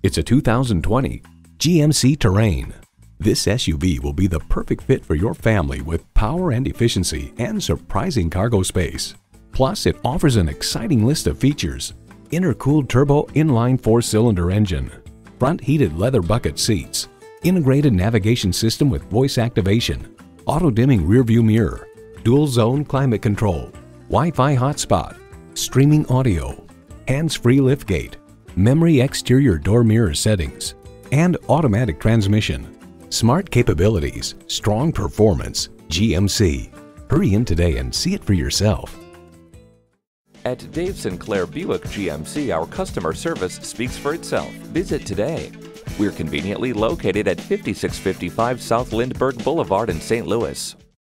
It's a 2020 GMC Terrain. This SUV will be the perfect fit for your family with power and efficiency and surprising cargo space. Plus, it offers an exciting list of features. Intercooled turbo inline four-cylinder engine, front heated leather bucket seats, integrated navigation system with voice activation, auto-dimming rearview mirror, dual zone climate control, Wi-Fi hotspot, streaming audio, hands-free liftgate, memory exterior door mirror settings, and automatic transmission. Smart capabilities, strong performance, GMC. Hurry in today and see it for yourself. At Dave Sinclair Buick GMC, our customer service speaks for itself. Visit today. We're conveniently located at 5655 South Lindbergh Boulevard in St. Louis.